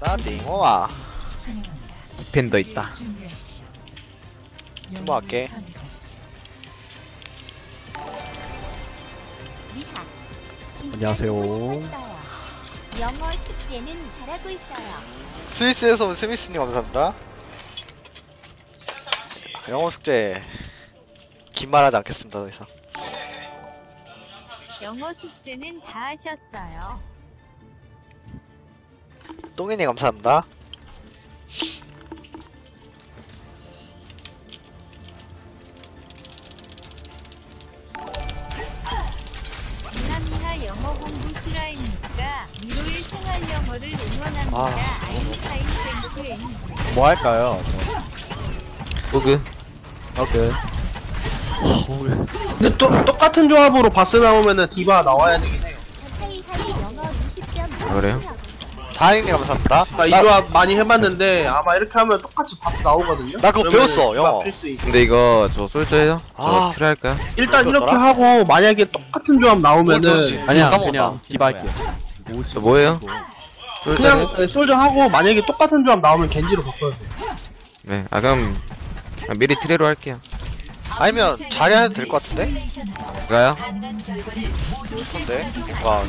나 링호아 디펜더 있다. 승부할게 리하. 진짜 안녕하세요. 영어 숙제는 잘하고 있어요. 스위스에서 온 스미스님 감사합니다 영어 숙제 긴 말하지 않겠습니다 더 이상 영어 숙제는 다 하셨어요. 똥이니 감사합니다 미나미나 영어 공부 실화입니까? 미로의 생활 영어를 응원합니다. 아. 아인슈타인 땡크엔. 뭐 할까요? 호그. 오케이. 근데 또, 똑같은 조합으로 바스 나오면은 디바 나와야 되긴 해요. 20점. 그래요? 다행히 감사합니다 나이 조합 많이 해봤는데 아마 이렇게 하면 똑같이 바스 나오거든요. 나 그거 그러면은 배웠어, 디바 영어. 필수 근데 이거 저 솔저예요? 아. 저 트라이할까요? 일단 이렇게 그거더라? 하고 만약에 똑같은 조합 나오면은. 아니야, 까먹었다. 그냥 디바 할게. 저 뭐예요? 솔저요? 그냥 솔저 하고 만약에 똑같은 조합 나오면 겐지로 바꿔야 돼. 네. 아 그럼 아, 미리 트레로 할게요. 아니면 잘해야 될 것 같은데? 그가요? 근데 뭔가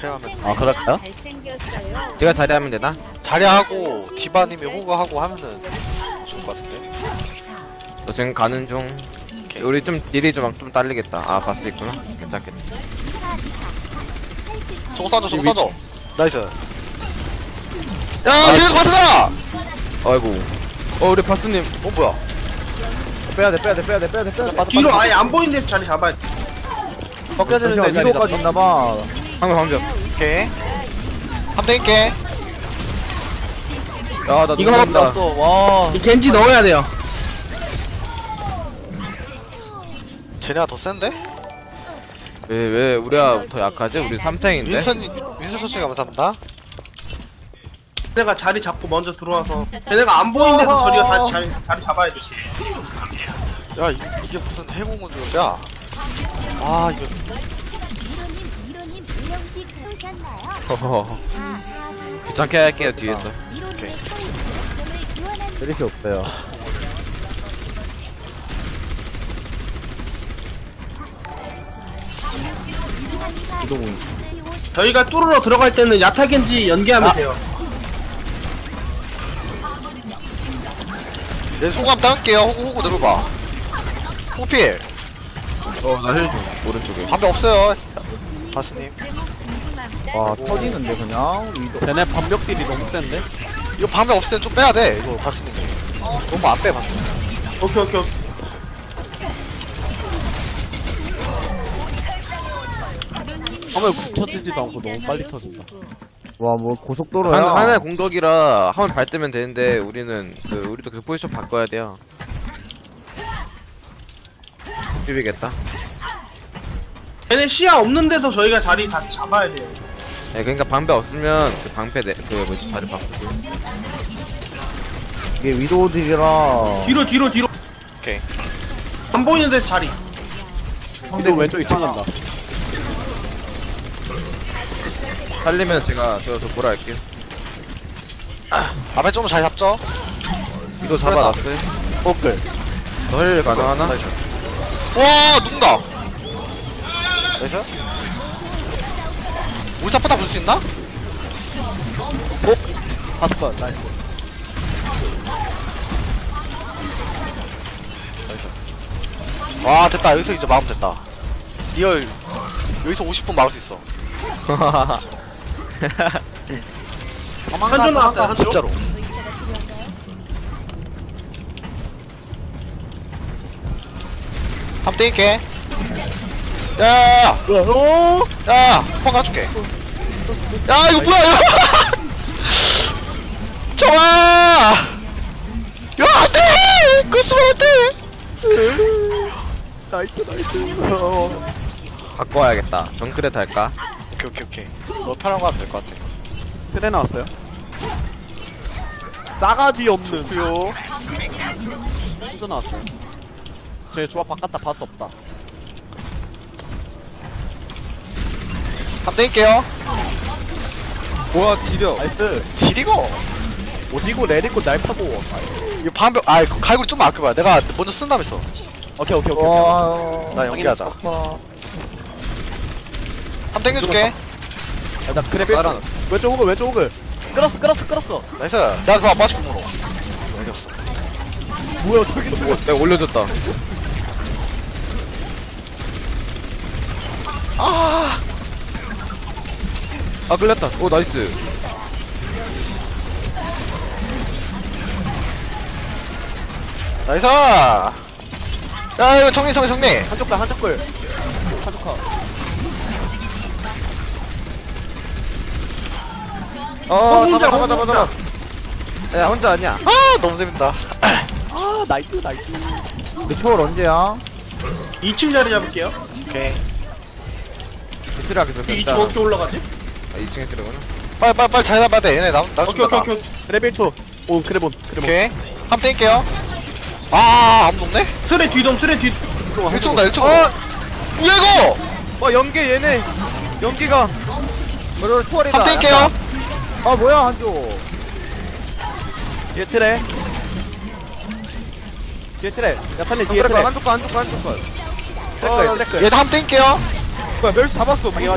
care하면 아, 그럴까요? 제가 자리하면 되나? 자리하고 디바님이 호그하고 하면은 좋을 것 같은데 저 지금 가는 중. 우리 좀 딜이 좀, 좀 딸리겠다. 아 바스 있구나. 괜찮겠다. 총 쏴줘 총 쏴줘 nice 야 계속 바스잖아 아이고. 어 우리 바스님. 어 뭐야 빼야 돼, 빼야 돼, 빼야 돼, 빼야 돼, 빼야 돼. 뒤로 아예 안 보이는 데서 자리 잡아야 돼. 벗겨지는데 위로까지 있나봐. 방금 방금. 오케이 함대 있게 야나 이거 하나 났어. 와. 이 겐지 넣어야 돼요. 쟤네가 더 센데? 왜왜 우리가 더 약하지? 우리 3탱인데. 윈선 윈선 소식 감사합니다 걔네가 자리 잡고 먼저 들어와서 걔네가 안 보이는 데서 저리가 다시 자리, 자리 잡아야 돼. 야 이, 이게 무슨 아 이거 해오셨나요? 허허허. 아, 아, 귀찮게 할게요 뒤에서. 게 없어요. 이동훈. 저희가 뚫으러 들어갈 때는 야타 겐지 연계하면 돼요. 내 소감 따을게요 호구 호구 내려봐 호필 어나 힐 좀 오른쪽에. 담배 없어요 궁금합니다. 와, 터지는데, 그냥. 위도. 쟤네 반벽딜이 너무 센데? 이거 방배 없을 땐좀 빼야 돼 이거 바스님 너무 안빼 바스 오케이 오케이 오케이. 국 터지지도 않고 너무 빨리 터진다. 와, 뭐, 고속도로야. 한, 하나의 공덕이라 한번 밟으면 되는데 우리는 그 우리도 그 포지션 바꿔야 돼요. 비비겠다. 걔네 시야 없는 데서 저희가 자리 다시 잡아야 돼요. 네, 그러니까 방패 없으면 그 방패 내, 그 뭐지 자리 바꾸고. 이게 위도들이라. 뒤로 뒤로 뒤로. 오케이 안 보이는 데서 자리. 위도 왼쪽 2층 간다. 살리면 제가 저저 보라 할게요. 앞에 좀 잘 잡죠 이거 잡아놨어요. 뽀글. 저힐 가능하나? 와 누군가 나이스 우리 탑보다 볼수 있나? 다섯 번, 나이스. 와 됐다 여기서 이제 마음 됐다 리얼 여기서 50분 막을 수 있어 한조 나왔어요 한조. 진짜로 한번 땡길게 야야야야 오! 야, 펑 가줄게. 야, 이거 뭐야, 이거! 정아! 야, 안 돼! 그거 쓰면 안 돼! nice, nice. 어. 바꿔야겠다. 정글에 달까? 오케이, 오케이, 오케이. 너 편한 거 하면 될 것 같아. 트레 나왔어요. 싸가지 없는. 요. 한조 나왔어요. 제 조합 바꿨다. 봤어 없다. 한번 땡길게요. 뭐야 디려. nice. 지리고 오지고 내리고 날 파고. 이거 방벽 아 이거 갈고리 좀만 아껴봐 내가 먼저 쓴다면서 오케이 오케이 오케이 와, 나 연기하자. 확인했어. 한번 땡겨줄게. 야, 나 그래 빼라 왼쪽 호그 왼쪽 호그. 끌었어 끌었어 끌었어. nice. 내가 봐 빠지고 물어 이겼어 뭐야 저기 저거 내가 올려줬다. 아! 아 끌렸다. 오 nice. Nice! 야 이거 정리 정리 정리. 한조 가 한조 컷. 한조 가 어 한조, 잡아 잡아 잡아 잡아. 야 혼자 아니야. 아 너무 재밌다. 아 nice nice. 내 초월 언제야? 2층 자리 잡을게요. 오케이. 미스를 하게 됐다. 2층 어떻게 올라가지? 아 2층에 들어가나? 빨리 빨리 빨리 잘 잡아야 돼. 얘네 나, 나 오케이, 오케이, 오케이. 그래 1초. 오 그래본 그래본. 오케이. 한번 땡길게요. 아 아무도 없네? 틀에 뒤돔, 틀에 뒤. 1층다 1층 어? 뭐야 이거? 어 연계 얘네. 연계가. 한번 땡길게요 아, 뭐야, 한조. 뒤에 트레. 뒤에 트레. 야 탈리 뒤에 트레. 한쪽 거 한쪽 거 한쪽 거. 트랙 트랙 얘도 한번 땡길게요. 뭐야 멸치 잡았어. 뭐야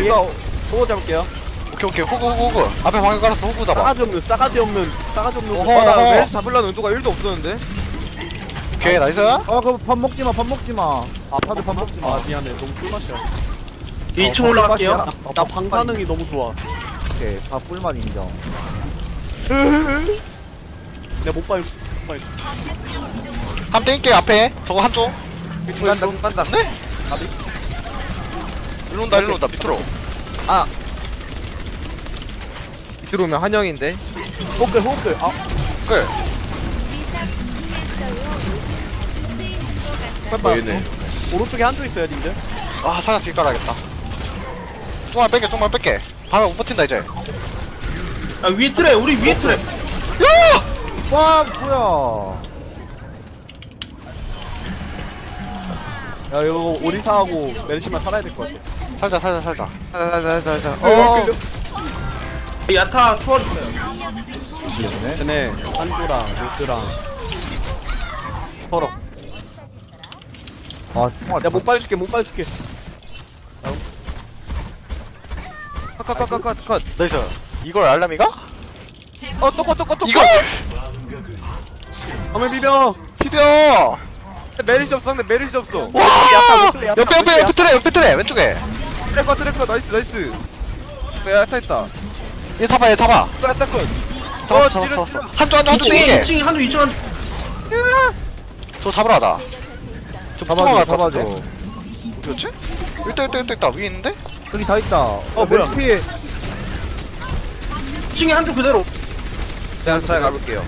호그 잡을게요. 오케이 오케이. 호그 호그 호그. 앞에 방금 깔았어 호그 잡아. 싸가지 없는 싸가지 없는 싸가지 없는 어허. 호그. 나. 멸치 잡으려는 의도가 1도 없었는데. 오케이 nice. 아, 그럼 밥 먹지 마, 밥 먹지 마. 아 다들 밥 먹지 마. 미안해. 너무 꿀맛이야. 2층 올라갈게요. 나, 나 방사능이 너무 좋아 오케이, 다 꿀맛 인정. 내가 못 밟, 못 밟. 한번 땡길게요 앞에. 저거 한조. 간다 간다. 네? 일로 온다 일로 온다 밑으로. 밑으로 오면 한영인데. 호그 호그 아. 것 같아서. 보이네. 오른쪽에 한조 있어요 님들? 아 살짝 뒷 깔아야겠다. 좀만 뺄게 좀만 뺄게 밤에 못 버틴다 이제 아, 위에 틀에, 우리 위에 틀에. 야! 와, 뭐야. 야 이거 오리사하고 메르시만 살아야 될 것 같아 살자 살자 살자 자자자자자 어 야타 초월 있어요. 쟤네 한조랑 로드랑 서로 아, 정말. 야 못 빠져줄게 못 빠져줄게 컷컷컷컷컷. nice. 이걸 알람이가? 어 똑같 똑같 똑같 이걸? 화면 비벼. 비벼! 메리시 없어 근데 메리시 없어. 와! 옆에 옆에 옆에 트레 옆에 트레 왼쪽에. 트래커 트래커 나이스 나이스. 야 야타 있다. 얘 잡아 얘 잡아. 야타 컷. 잡았어 찌르, 잡았어. 한쪽 한쪽 한쪽 2층, 땡기게. 2층, 한두 2층 한. 저 잡으러 가자. 저 잡아줘, 갈 잡아줘. 어디였지? 일단 일단 일단 있다 위에 있는데? 여기 다 있다. 어, 뭐야. 피해. 2층에 한두 그대로. 제가 잘 가볼게요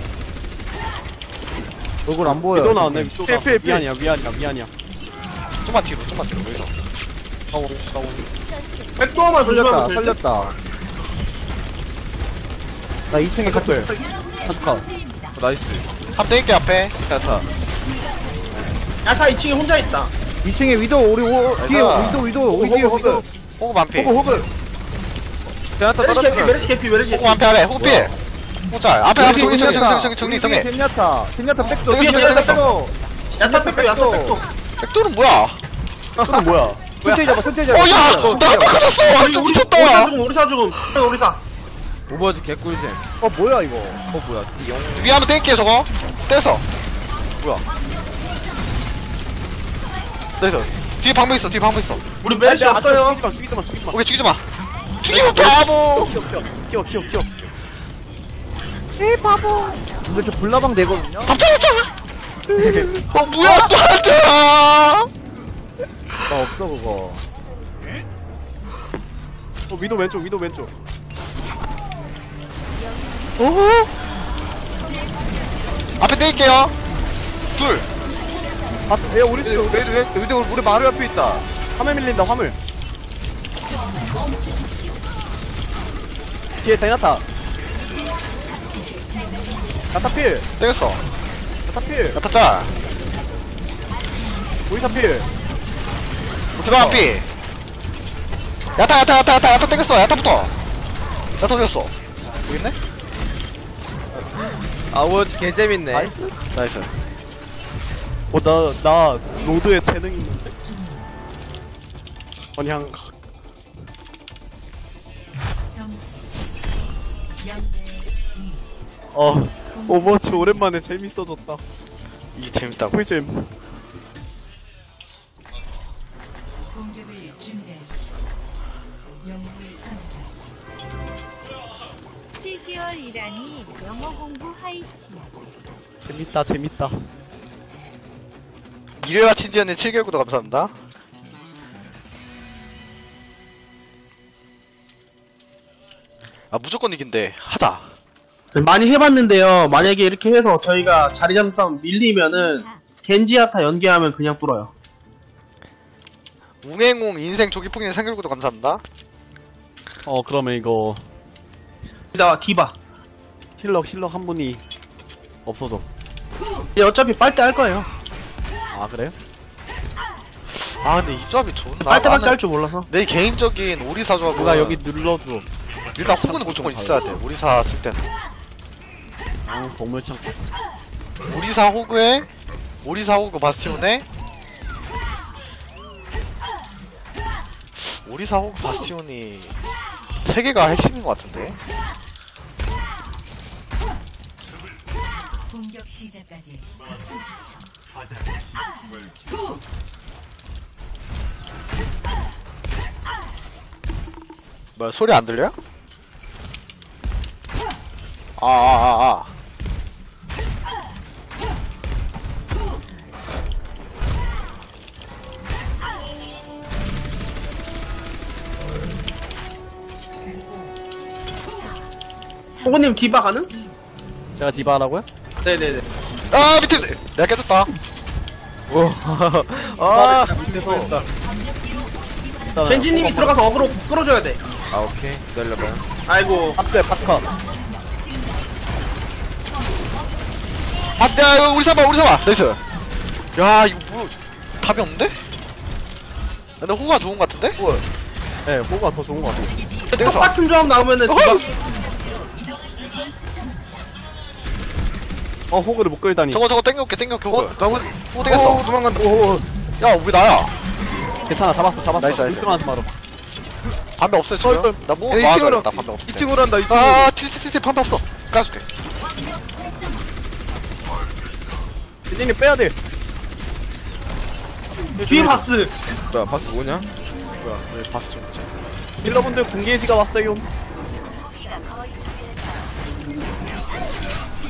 얼굴 안 보여. 위도 나왔네 위도 필, 필, 필. 미안이야 미안이야 미안이야 좀만 뒤로 좀만 뒤로 여기서 백도어만 살렸다, 조심하면 될 듯. 살렸다. 나 2층에 한쪽을 컷들. 한쪽가 어, 나이스 땡길게 앞에 야타 야타 2층에 혼자 있다. 2층에 위도, 우리 오, 뒤에. 위도, 위도, 우리 호그, 뒤에 호그, 위도. 호그. 호구 반피 호그 호그 야타 메르시 개피, 떨어졌어 메르시 개피, 메르시 호구 개피. 반피 아래 호구 필 호자 앞에 앞에 정리 정리 정리 정리 정리 정리 젠야타, 젠야타 백도, 여기, 백도. 야타 백도, 야타 백도. 백도는 뭐야? 저는 뭐야 천천히 잡아, 천천히 잡아. 어야! 나 한번 가졌어! 완전 우리 미쳤다! 오리사 죽음, 오리사 죽음. 오리사. 오버워치 개꿀잼 어, 뭐야, 이거. 어 뭐야 띠용 위에 한번 땡길게 저거 떼서 뭐야 떼서 뒤에 방법 있어 뒤에 방법 있어. 우리 메르시 없어요. 죽이지마 죽이지마 죽이지마 오케이 죽이지 마. 죽이면 바보! 키워 키워 키워 키워 근데 저 불나방 되거든요? 삼촌 어 뭐야 또 한테야 나 없어, 그거. 어 위도 왼쪽 위도 왼쪽. 오 앞에 땡길게요. 둘 봤어. 얘 우리 왜, 왜, 왜, 우리, 우리 마루 옆에 있다. 화물 밀린다 화물. 뒤에 제나타. 나타필. 땡겼어. 나타필. 야타 짤. 오이사 필. 디바 한 피. 야타 야타 야타 야타 야타 땡겼어. 야타부터. 야타. 여기 있네? 아우 개재밌네. Nice. Nice. 어 나 나 로드에 재능 있는데. 그냥 어 오버워치 오랜만에 재밌어졌다. 이게 재밌다고. 꿀잼. 7개월 일하니 영어 공부 화이팅. 재밌다 재밌다 일요일 친지연님 7개월 구독 감사합니다. 아 무조건 이긴대. 하자. 많이 해봤는데요. 만약에 이렇게 해서 저희가 자리 잡는 싸움 밀리면은 겐지아타 연계하면 그냥 뚫어요. 웅행웅 인생 조기풍님 3개월 구독 감사합니다. 어 그러면 이거 나 디바. 힐러 힐러 한 분이 없어져 이제 어차피 빨대 할 거예요. 아 그래요? 아 근데 이 조합이 좋나? 빨대밖에 할 줄 몰라서. 내 개인적인 오리사 조합은 누가 여기 눌러줘 일단 호구는 무조건 있어야 돼. 오리사 쓸 때는. 아 동물창 오리사 호그에 오리사 호그 바스티온에 오리사 호그 바스티온이 세 개가 핵심인 것 같은데. 공격 시작까지 30초. 뭐야 소리 안 들려요? 아아아 아. 호구님 디바 가능? 제가 디바 하라고요? 네네네. 아 밑에 내가 깨졌다. 아 밑에서 일단은 겐지님이 들어가서 어그로 끌어줘야 돼. 아 오케이 기다려봐요 아이고. 파스커 파스커 안돼 아, 이거 오리사 봐 오리사 봐 nice. 야 이거 뭐 답이 없는데? 근데 호가 좋은 것 같은데? 네 호가 더 좋은 것 같아 내가 똑같은 조합 나오면은 디 어 호그를 못 끌다니 저거 저거 땡겨올게 땡겨올게 호그. 어? 나고 호 땡겼어. 도망간다 야왜 나야? 괜찮아 잡았어 잡았어 나이스, 나이스. 1등 하지 마라 반대 없어 지금? 나뭐 야, 이층으로 나 반대 없어. 2층으로 한다 2층으로 아 티티티티 반대 없어. 까줄게. 딘딘이 빼야돼 뒤에 바스. 뭐야 바스 뭐냐? 뭐야 왜 바스 좀 있지? 힐러분들 군계지가 왔어요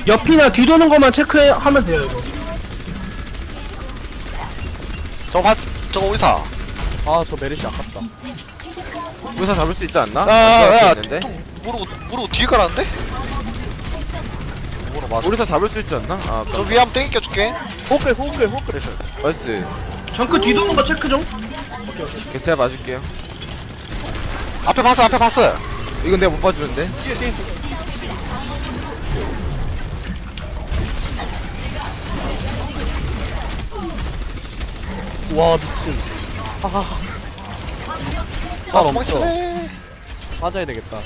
옆이나 뒤도는 것만 체크하면 돼요, 이거. 저거 바 저거 오리사. 아 저 메리시 아깝다 의사 잡을 수 있지 않나? 야야 있는데? 통 모르고 모르고 뒤에 맞아. 우리사 잡을 수 있지 않나? 아 저 위에 한번 땡겨 줄게. 호그 호그 호그 nice 정크 뒤도는 거 체크 좀. 제가 맞을게요 앞에 봤어 앞에 봤어. 이건 내가 못 봐주는데 뒤에 뒤에 와 미친 하하 아 멍청해. 빠져야 되겠다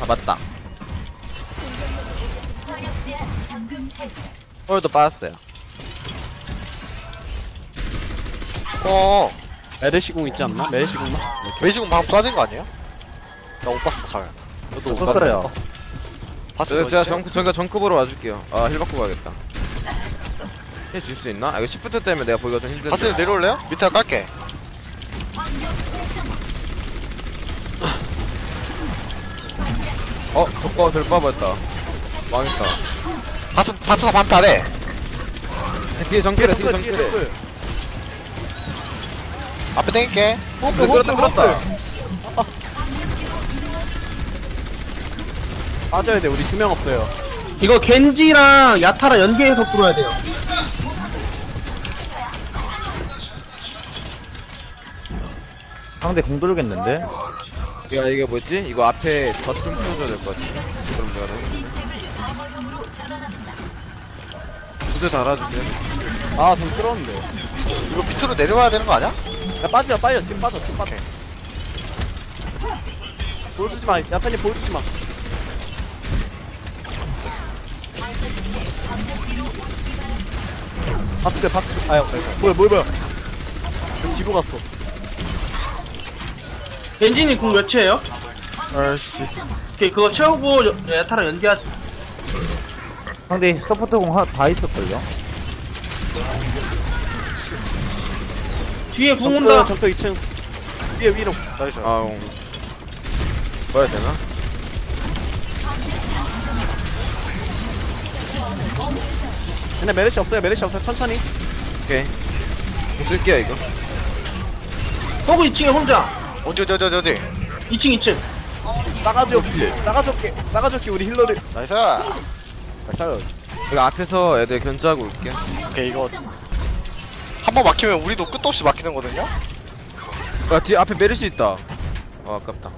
아 맞다 오늘도 빠졌어요 어. 메르시궁 있지 않나? 메르시궁나? 외지금 방금 빠진 거 아니야? 나못 봤어 잘. 저도 못 컸어요. 봤어. 봤어. 저, 제가 정크 제가 정크 보러 와줄게요 아 heal 받고 가야겠다 heal 줄 수 있나? 아 이거 shift 때문에 내가 보기가 좀 힘든데 바스 내려올래요? 밑에 깔게. 어? 덕과 될 빠졌다 망했다 바스 바스가 반타래. 뒤에 정크래 뒤에 정크 앞에 땡길게. 호크 끌었다 끌었다 빠져야 돼 우리 수명 없어요 이거 겐지랑 야타랑 연계해서 뚫어야 돼요. 상대 공 돌겠는데? 야 이게 뭐지? 이거 앞에 덧좀 풀어줘야 될 것 같아 그럼 내가 구슬 달아주세요. 아좀 끌었는데. 이거 밑으로 내려와야 되는 거 아니야? 야 빠져 빠져. 뒤로 빠져 뒤로 빠져. 보여주지 마. 야타님 보여주지 마 바스크 바스크 아유 뭐야 뭐야 뭐야. 좀 뒤로 갔어. 겐지님 궁 몇이에요? 아씨. 오케이 그거 채우고 여- 야타랑 연기하 상대 서포터 공 다 있었걸요? 뒤에 궁 온다. 정크 2층. 위에 위로. 나이스. 아웅. 뭐야 되나? 근데 메르시 없어요. 메르시 없어요. 천천히. 오케이. 궁 쓸게요 이거. 호그 2층에 혼자. 어디, 어디, 어디, 어디, 어디. 2층 2층. 싸가지 없게 싸가지 없게 싸가지 없게 우리 healer를 nice. 싸요. 이거 앞에서 애들 견제하고 올게. 오케이, 이거. 한 번 막히면 우리도 끝도 없이 막히는 거거든요? 아 뒤에 앞에 메르시 있다. 아 아깝다.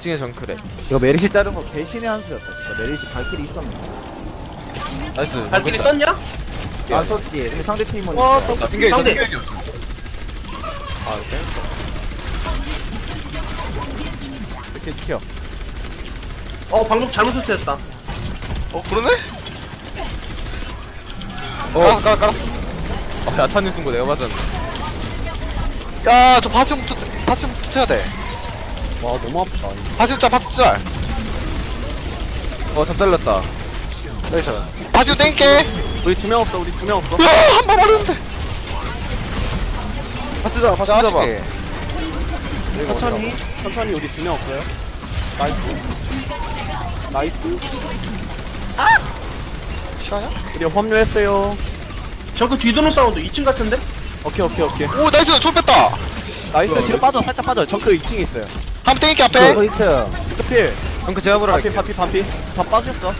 2층에 정크랫 이거 메르시 자른 거 개 신의 한 수였다. 진짜 메르시 발키리 있었는데 nice 발키리 썼냐? 안 썼지 근데 상대 팀은 어, 나 튕겨 있어 상대. 튕겨 있어 아, 오케이. 이렇게 지켜 어 방금 잘못 설치했다 어, 그러네? 어 깔아, 깔아, 깔아. 어, 야타님 쓴거 내가 맞았네 야, 저 바스용부터, 바스용부터 쳐야 돼. 와 너무 아프다 바스용 짤, 바스용 짤. 어다 잘랐다 나이스. 바스용 땡게. 우리 두 명 없어 우리 두 명 없어 한번 맞았는데. 파스 잡아 파스 잡아 자식이. 천천히 천천히 우리 두 명 없어요 나이스 나이스 시간이야? 우리 합류했어요 저그 뒤도는 사운드 2층 같은데? 오케이 오케이 오케이 오, 나이스. 초 뺐다. 나이스 뒤로 빠져 살짝 빠져 정크 2층에 있어요 한번 땡길게, 앞에. 스크필 정크 제가 반피 갈게 반피 반피 다 빠졌어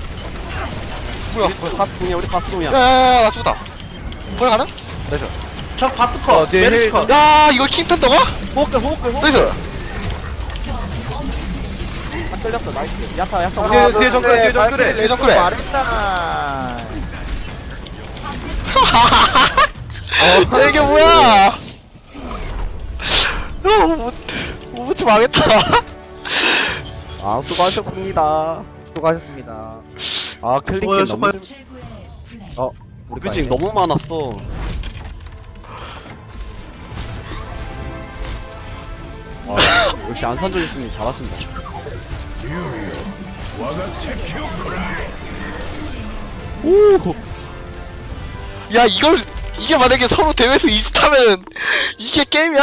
뭐야? 우리 바스 공이야 우리 바스 공이야 야, 야, 야, 나 죽었다. 벌 가능? 나이스. 저 바스커 어, 뒤에 메르시커 힐- 야, 이거 킹팬더가? 호흡해 호흡해 호흡 나이스. 안 걸렸어 나이스 야타 야타 뒤에 뒤에 정크래 뒤에 정크래 레전 그래. 말했잖아 어, 이게 뭐야? 어, 못, 못치 망했다. 아 수고하셨습니다 수고하셨습니다 아 클릭 수고해요, 너무 플레이. 어 우리 그치 너무 많았어 와 역시 안산조 교수님 잘하신다 야, 이걸, 이게 만약에 서로 대회에서 이짓하면, 이게 게임이야?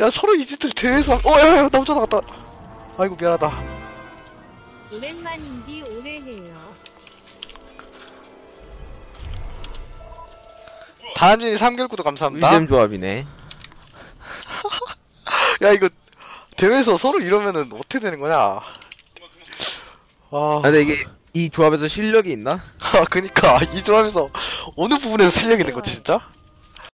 야, 서로 이짓을 대회에서, 하- 어, 야, 야, 나 혼자 나갔다. 아이고, 미안하다. 오랜만인디 오래 해요. 다한준이 3개월 구도 감사합니다. 위잼 조합이네 야, 이거, 대회에서 서로 이러면은 어떻게 되는 거냐? 아, 아 근데 이게 이 조합에서 실력이 있나? 아, 그니까, 이 조합에서 어느 부분에서 실력이 있는 거지, 진짜?